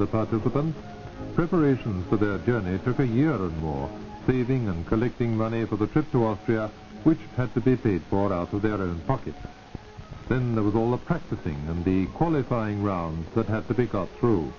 the participants, preparations for their journey took a year and more, saving and collecting money for the trip to Austria, which had to be paid for out of their own pockets. Then there was all the practicing and the qualifying rounds that had to be got through.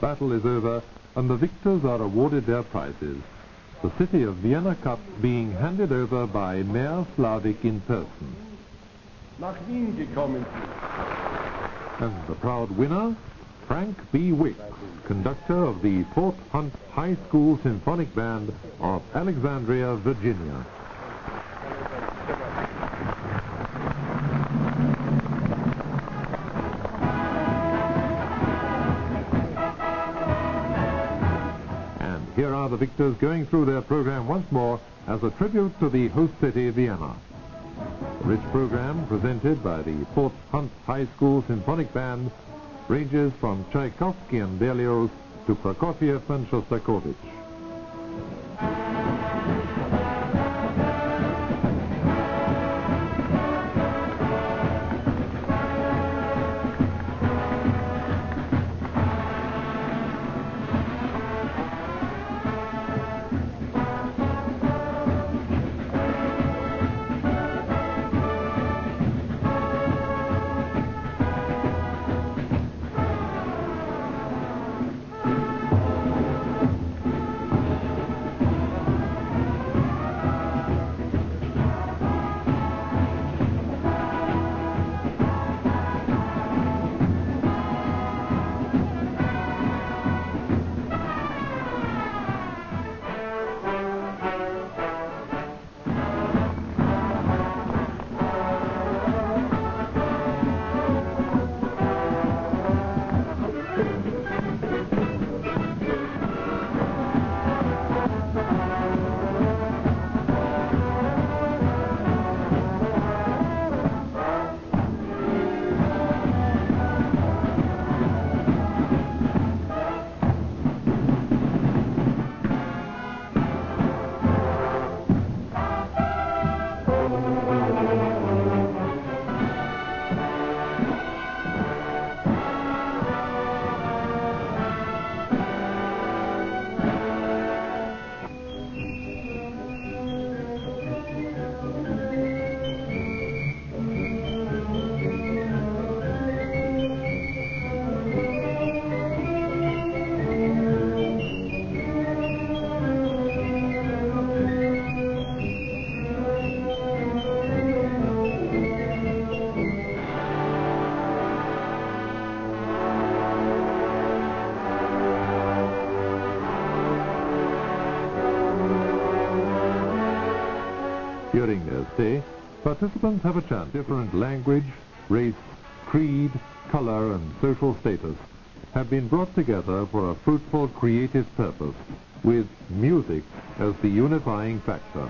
Battle is over and the victors are awarded their prizes. The City of Vienna Cup being handed over by Mayor Slavik in person. nach Wien gekommen. And the proud winner, Frank B. Wickes, conductor of the Fort Hunt High School Symphonic Band of Alexandria, Virginia. Here are the victors going through their program once more as a tribute to the host city, Vienna. The rich program presented by the Fort Hunt High School Symphonic Band ranges from Tchaikovsky and Berlioz to Prokofiev and Shostakovich. Day, participants have a chance. Different language, race, creed, color, and social status have been brought together for a fruitful creative purpose, with music as the unifying factor.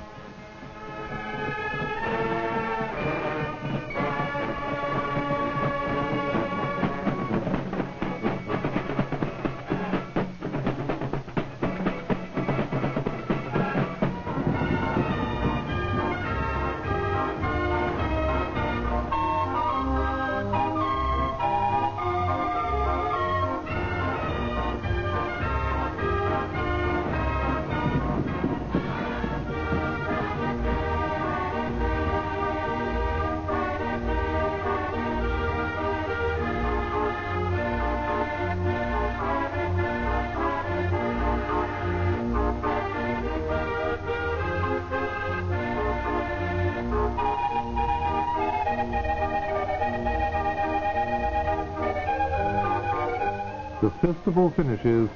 The festival finishes,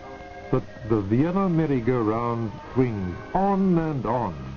but the Vienna merry-go-round swings on and on.